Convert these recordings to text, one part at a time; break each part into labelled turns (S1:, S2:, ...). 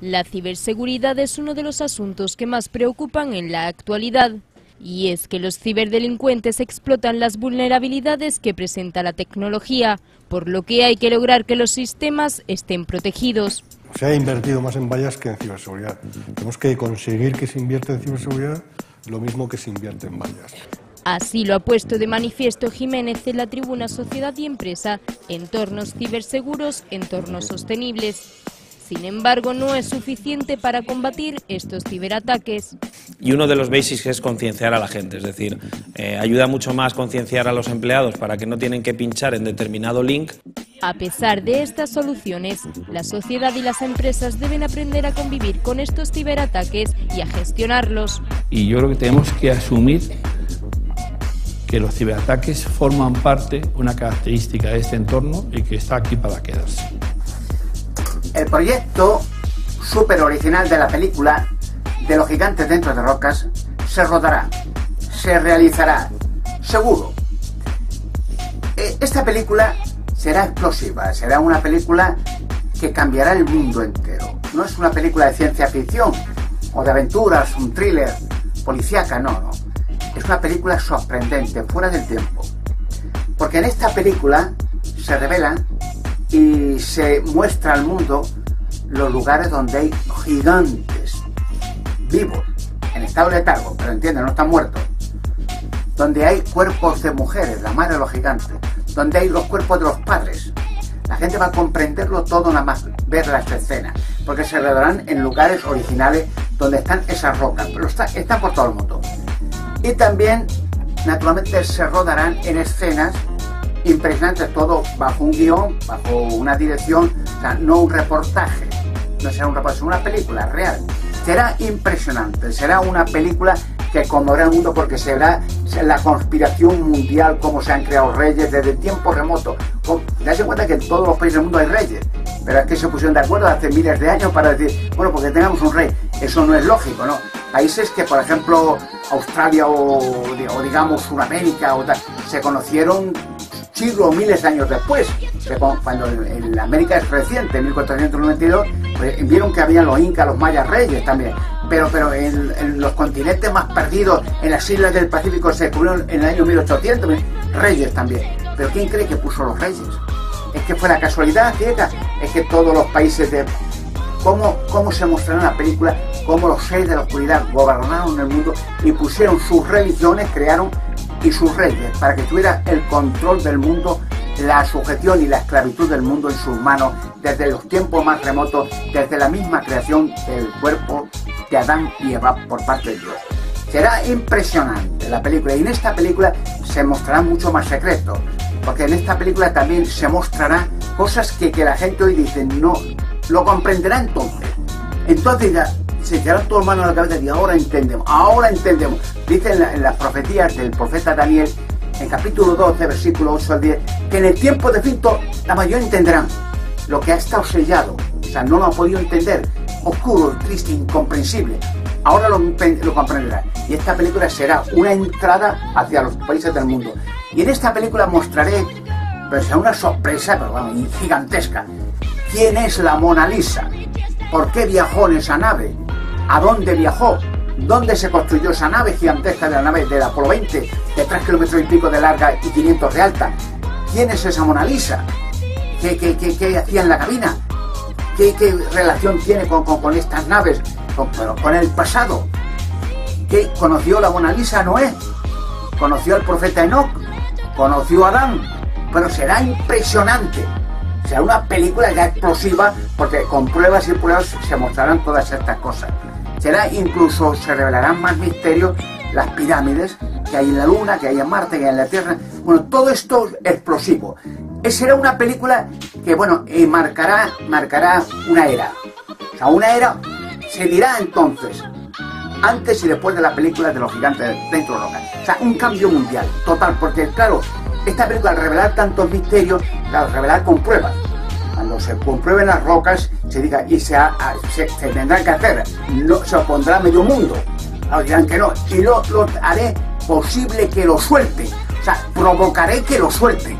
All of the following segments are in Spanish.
S1: La ciberseguridad es uno de los asuntos que más preocupan en la actualidad. Y es que los ciberdelincuentes explotan las vulnerabilidades que presenta la tecnología, por lo que hay que lograr que los sistemas estén protegidos.
S2: Se ha invertido más en vallas que en ciberseguridad. Tenemos que conseguir que se invierta en ciberseguridad lo mismo que se invierte en vallas.
S1: Así lo ha puesto de manifiesto Jiménez en la tribuna Sociedad y Empresa, Entornos ciberseguros, entornos sostenibles. Sin embargo, no es suficiente para combatir estos ciberataques.
S3: Y uno de los basics es concienciar a la gente, es decir, eh, ayuda mucho más concienciar a los empleados para que no tienen que pinchar en determinado link.
S1: A pesar de estas soluciones, la sociedad y las empresas deben aprender a convivir con estos ciberataques y a gestionarlos.
S4: Y yo creo que tenemos que asumir que los ciberataques forman parte, una característica de este entorno y que está aquí para quedarse.
S5: El proyecto súper original de la película de los gigantes dentro de rocas se rodará, se realizará, seguro. Eh, esta película será explosiva, será una película que cambiará el mundo entero. No es una película de ciencia ficción o de aventuras, un thriller policíaca, no, no. Es una película sorprendente, fuera del tiempo. Porque en esta película se revela y se muestra al mundo los lugares donde hay gigantes vivos, en estado letargo, pero entiende, no están muertos. Donde hay cuerpos de mujeres, la madre de los gigantes. Donde hay los cuerpos de los padres. La gente va a comprenderlo todo nada más ver las escenas. Porque se rodarán en lugares originales donde están esas rocas. Pero está, están por todo el mundo. Y también, naturalmente, se rodarán en escenas impresionante, todo bajo un guion, bajo una dirección, o sea, no un reportaje, no será un reportaje, una película real. Será impresionante, será una película que conmoverá el mundo porque será la conspiración mundial, cómo se han creado reyes desde tiempo remoto. Dase cuenta que en todos los países del mundo hay reyes, pero es que se pusieron de acuerdo hace miles de años para decir, bueno, porque tengamos un rey. Eso no es lógico, ¿no? Países que, por ejemplo, Australia o, o digamos Sudamérica o tal, se conocieron siglos, miles de años después, cuando en América es reciente, en 1492, pues, vieron que había los incas, los mayas reyes también. Pero, pero en, los continentes más perdidos, en las islas del Pacífico, se descubrieron en el año 1800 reyes también. Pero ¿quién cree que puso los reyes? Es que fue la casualidad ciega, es que todos los países de... ¿Cómo, cómo se mostró en la película? Cómo los seres de la oscuridad gobernaron el mundo y pusieron sus religiones, crearon y sus reyes para que tuviera el control del mundo, la sujeción y la esclavitud del mundo en sus manos desde los tiempos más remotos, desde la misma creación del cuerpo de Adán y Eva por parte de Dios. Será impresionante la película y en esta película se mostrará mucho más secreto, porque en esta película también se mostrará cosas que, que la gente hoy dice no lo comprenderá entonces. Entonces ya se echará todo mano a la cabeza y ahora entendemos, ahora entendemos. Dice en, las profecías del profeta Daniel, en capítulo 12, versículo 8 al 10, que en el tiempo de fin la mayoría entenderán lo que ha estado sellado, o sea, no lo ha podido entender, oscuro, triste, incomprensible. Ahora lo, lo comprenderá. Y esta película será una entrada hacia los países del mundo. Y en esta película mostraré, pero será una sorpresa, pero bueno, gigantesca, quién es la Mona Lisa, por qué viajó en esa nave, a dónde viajó, dónde se construyó esa nave gigantesca de la nave del Apolo 20, de 3 kilómetros y pico de larga y 500 de alta. ¿Quién es esa Mona Lisa? ¿Qué, qué, qué, hacía en la cabina? ¿Qué, relación tiene con, con, estas naves? Con, con el pasado. ¿Qué conoció la Mona Lisa Noé? ¿Conoció al profeta Enoch? ¿Conoció a Adán? Pero será impresionante será una película ya explosiva porque con pruebas y pruebas se mostrarán todas estas cosas será incluso, se revelarán más misterios, las pirámides que hay en la Luna, que hay en Marte, que hay en la Tierra. Bueno, todo esto explosivo. Será una película que, bueno, eh, marcará, marcará una era. O sea, una era se dirá entonces, antes y después de la película de los gigantes dentro de Roca. O sea, un cambio mundial, total, porque claro, esta película al revelar tantos misterios, la revelar con pruebas cuando se comprueben las rocas, se diga, y se, se, tendrán que hacer, no, se opondrá medio mundo. No, dirán que no, y lo, lo haré posible que lo suelte. O sea, provocaré que lo suelte.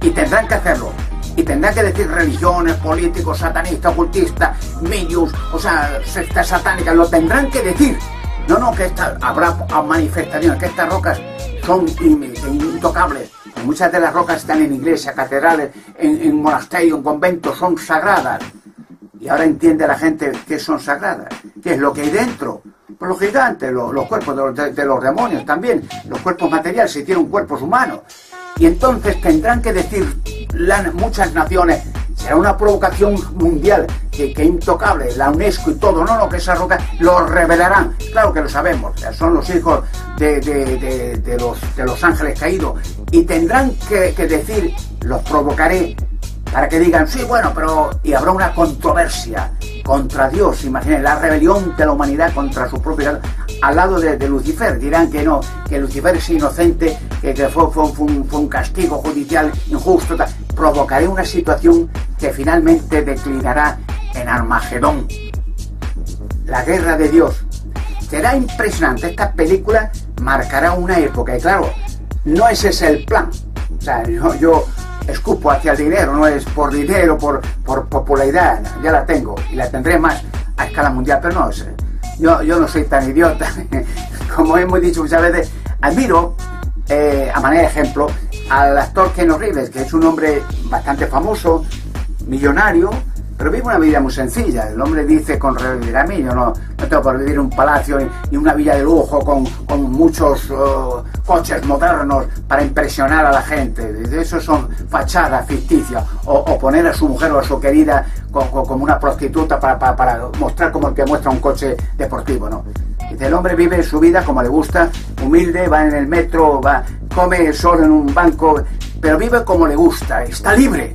S5: Y tendrán que hacerlo. y tendrán que decir religiones, políticos, satanistas, ocultistas, medios, o sea, sectas satánicas, lo tendrán que decir. No, no, que esta, habrá manifestaciones, que estas rocas son intocables. Muchas de las rocas están en iglesias, catedrales, en, monasterios, en conventos, son sagradas. Y ahora entiende la gente que son sagradas, que es lo que hay dentro. Los gigantes, los, cuerpos de los, demonios también, los cuerpos materiales se hicieron cuerpos humanos. Y entonces tendrán que decir muchas naciones, será una provocación mundial que, que, intocable, la UNESCO y todo, no, no, que esa roca lo revelarán. Claro que lo sabemos, son los hijos de, los, de los ángeles caídos. Y tendrán que, decir, los provocaré para que digan, sí, bueno, pero... Y habrá una controversia contra Dios, imaginen, la rebelión de la humanidad contra su propio... Al lado de, Lucifer, dirán que no, que Lucifer es inocente, que, fue, un, castigo judicial injusto. Provocaré una situación que finalmente declinará en Armagedón. La guerra de Dios. Será impresionante, esta película marcará una época, y claro, no ese es el plan. O sea, yo escupo hacia el dinero, no es por dinero, por, por popularidad, ya la tengo y la tendré más a escala mundial, pero no, yo, yo no soy tan idiota, como hemos dicho muchas veces, admiro, eh, a manera de ejemplo, al actor Ken Reeves, que es un hombre bastante famoso, millonario, pero vive una vida muy sencilla. El hombre dice con realidad mí, yo no, no tengo por vivir un palacio ni, una villa de lujo con, con muchos uh, coches modernos para impresionar a la gente. Eso son fachadas ficticias. O, poner a su mujer o a su querida como, una prostituta para, para, mostrar como el que muestra un coche deportivo. ¿no? El hombre vive su vida como le gusta, humilde, va en el metro, va, come solo en un banco, pero vive como le gusta, está libre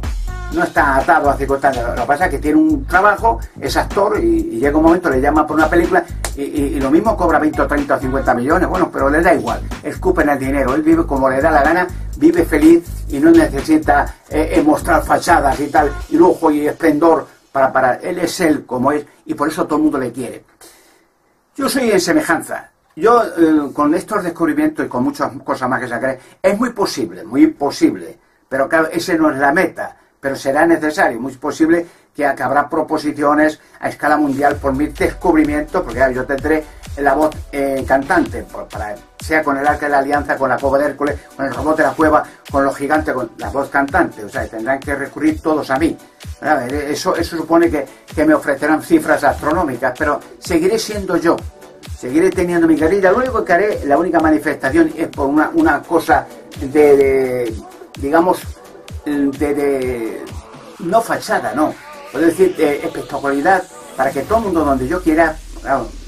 S5: no está atado a circunstancias. Lo que pasa es que tiene un trabajo, es actor y, llega un momento, le llama por una película y, lo mismo cobra 20 o 30 o 50 millones. Bueno, pero le da igual, escupen el dinero. Él vive como le da la gana, vive feliz y no necesita eh, eh, mostrar fachadas y tal, y lujo y esplendor para, para. Él es él como es y por eso todo el mundo le quiere. Yo soy en semejanza. Yo, eh, con estos descubrimientos y con muchas cosas más que sacaré, es muy posible, muy posible, pero claro, ese no es la meta pero será necesario, muy posible que, habrá proposiciones a escala mundial por mi descubrimiento, porque yo tendré la voz eh, cantante, para, sea con el arca de la alianza, con la cueva de Hércules, con el robot de la cueva, con los gigantes, con la voz cantante, o sea, tendrán que recurrir todos a mí. Eso, eso supone que, me ofrecerán cifras astronómicas, pero seguiré siendo yo, seguiré teniendo mi carrera. Lo único que haré, la única manifestación es por una, una cosa de digamos, de, no fachada, no, puedo decir espectacularidad para que todo el mundo donde yo quiera,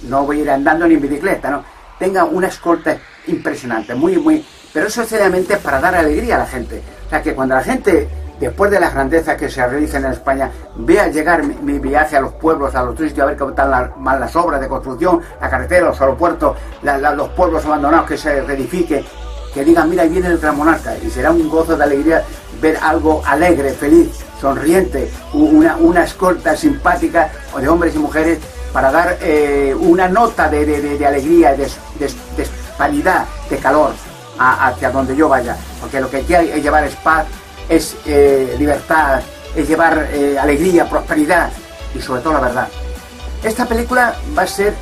S5: no voy a ir andando ni en bicicleta, no, tenga una escolta impresionante, muy, muy, pero eso es para dar alegría a la gente. O sea, que cuando la gente, después de las grandezas que se realicen en España, vea llegar mi, viaje a los pueblos, a los sitios, a ver cómo están las, las obras de construcción, la carretera, los aeropuertos, los pueblos abandonados que se reedifique, que digan, mira, ahí viene el gran monarca, y será un gozo de alegría ver algo alegre, feliz, sonriente, una, una escolta simpática de hombres y mujeres para dar eh, una nota de, de, de alegría, de, de, de calor hacia donde yo vaya. Porque lo que quiero es llevar es paz, es eh, libertad, es llevar eh, alegría, prosperidad y sobre todo la verdad. Esta película va a ser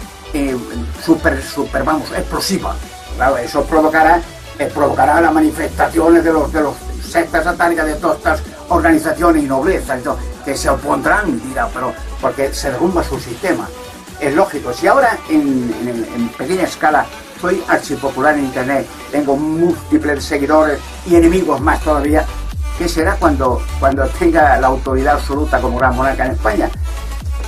S5: súper, súper, vamos, explosiva. Claro, eso provocará provocará las manifestaciones de los, de los sectas satánicas de todas estas organizaciones y noblezas que se opondrán, pero porque se derrumba su sistema. Es lógico, si ahora en, pequeña escala soy archipopular en internet, tengo múltiples seguidores y enemigos más todavía, ¿qué será cuando, cuando tenga la autoridad absoluta como gran monarca en España?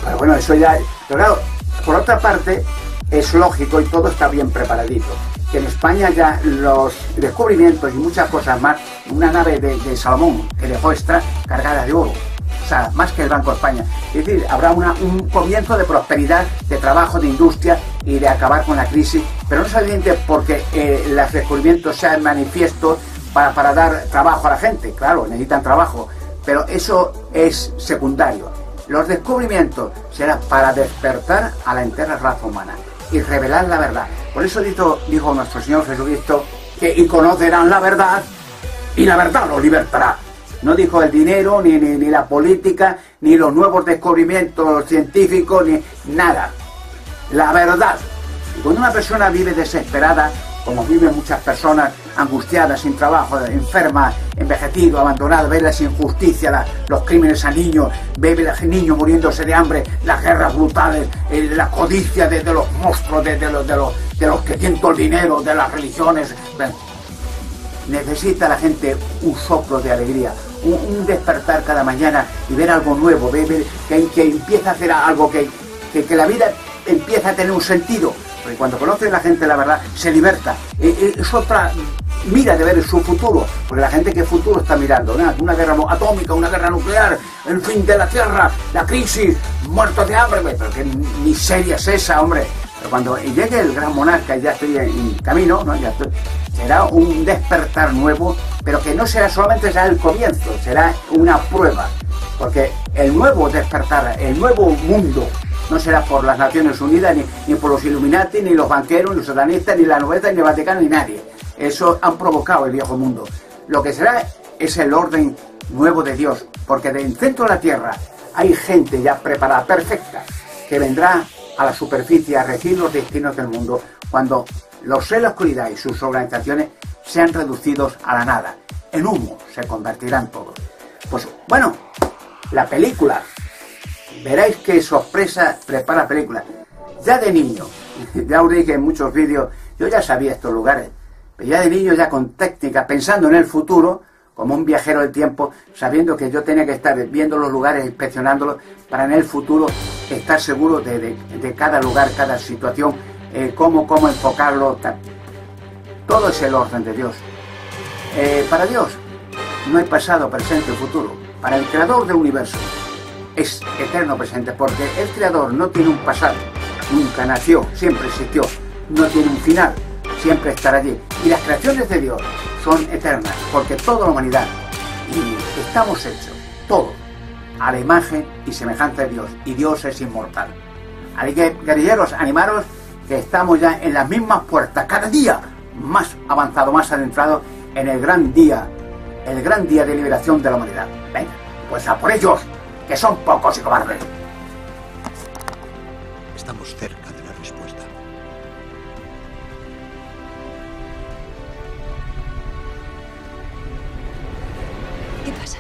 S5: Pero bueno, eso ya. Pero claro, por otra parte, es lógico y todo está bien preparadito que en España ya los descubrimientos y muchas cosas más, una nave de, Salomón que dejó extra cargada de oro, o sea, más que el Banco de España. Es decir, habrá un comienzo de prosperidad, de trabajo, de industria y de acabar con la crisis, pero no solamente porque eh, los descubrimientos sean manifiestos para, para dar trabajo a la gente, claro, necesitan trabajo, pero eso es secundario. Los descubrimientos serán para despertar a la entera raza humana y revelar la verdad. Por eso dijo, dijo nuestro Señor Jesucristo que y conocerán la verdad y la verdad los libertará. No dijo el dinero, ni, ni, ni la política, ni los nuevos descubrimientos científicos, ni nada. La verdad. Y cuando una persona vive desesperada, como viven muchas personas angustiadas, sin trabajo, enfermas, envejecidos, abandonados, ve las injusticias, los crímenes a niños, ve a niños muriéndose de hambre, las guerras brutales, eh, la codicia de, los monstruos, de, los, de, los, de los que tienen todo el dinero, de las religiones. Necesita la gente un soplo de alegría, un, despertar cada mañana y ver algo nuevo, ver, ver que, que empieza a hacer algo, que, que, que la vida empieza a tener un sentido. Porque cuando conoce la gente la verdad, se liberta. Eh, Es otra mira de ver su futuro. Porque la gente que futuro está mirando, una guerra atómica, una guerra nuclear, el fin de la Tierra, la crisis, muertos de hambre. Pero qué miseria es esa, hombre. Pero cuando llegue el gran monarca ya estoy en camino, ¿no? Ya estoy- será un despertar nuevo, pero que no será solamente será el comienzo, será una prueba. Porque el nuevo despertar, el nuevo mundo, no será por las Naciones Unidas, ni, ni por los Illuminati, ni los banqueros, ni los satanistas, ni la nobleza, ni el Vaticano, ni nadie. Eso han provocado el viejo mundo. Lo que será es el orden nuevo de Dios, porque del centro de la tierra hay gente ya preparada, perfecta, que vendrá a la superficie a regir los destinos del mundo cuando los sé de la oscuridad y sus organizaciones sean reducidos a la nada. En humo se convertirán todos. Pues bueno, la película. Veréis qué sorpresa prepara la película. Ya de niño, ya os dije en muchos vídeos, yo ya sabía estos lugares, pero ya de niño, ya con técnica, pensando en el futuro, como un viajero del tiempo, sabiendo que yo tenía que estar viendo los lugares, inspeccionándolos, para en el futuro estar seguro de, cada lugar, cada situación, eh, cómo, cómo enfocarlo. Todo es el orden de Dios. Eh, para Dios no hay pasado, presente o futuro. Para el creador del universo es eterno presente, porque el creador no tiene un pasado, nunca nació, siempre existió, no tiene un final, siempre estará allí. Y las creaciones de Dios son eternas, porque toda la humanidad, y estamos hechos, todos, a la imagen y semejanza de Dios, y Dios es inmortal. Así que, guerrilleros, animaros que estamos ya en las mismas puertas, cada día más avanzado, más adentrado en el gran día, el gran día de liberación de la humanidad. Venga, pues a por ellos, que son pocos y cobardes.
S6: Estamos cerca de la respuesta.
S7: ¿Qué pasa?